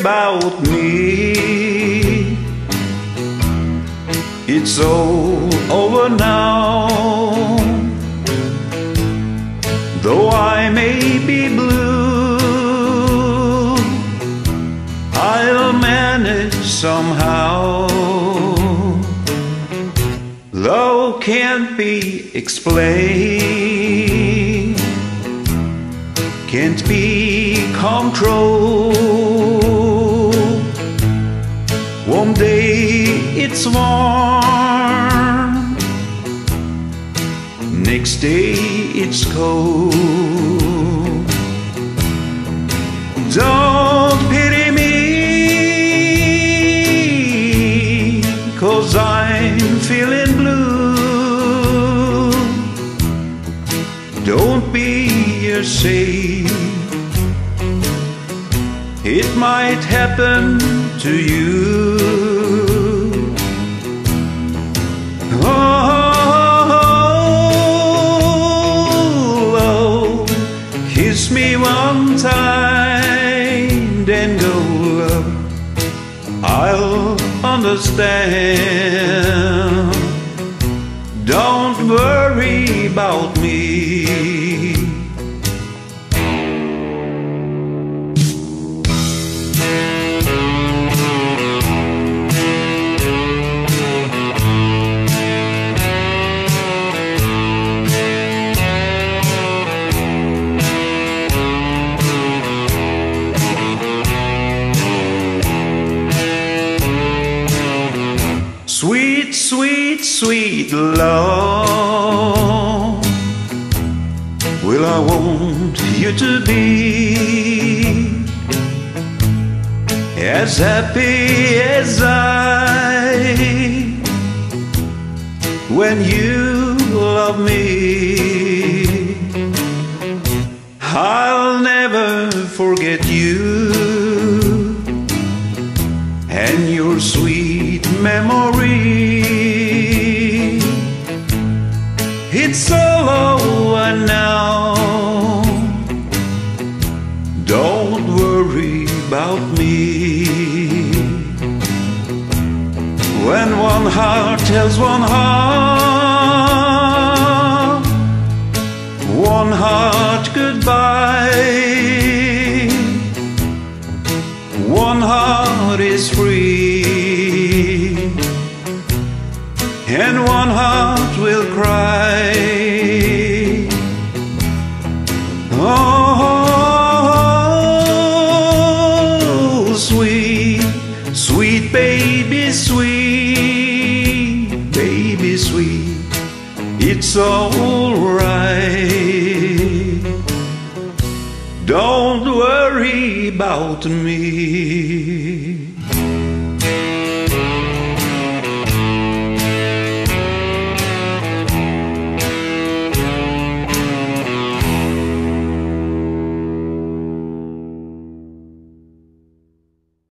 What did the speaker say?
about me. It's all over now. Though I may be blue, I'll manage somehow. Love can't be explained, can't be controlled. One day it's warm, next day it's cold. Don't pity me, cause I'm feeling be ashamed, it might happen to you. Oh, love, kiss me one time, then go. I'll understand. Don't worry about me. Sweet, sweet, love. Will I want you to be as happy as I when you love me? I'll never forget you and your sweet memory. It's all over now. Don't worry about me. When one heart tells one heart, one heart goodbye. Baby, sweet baby, sweet, it's alright. Don't worry about me.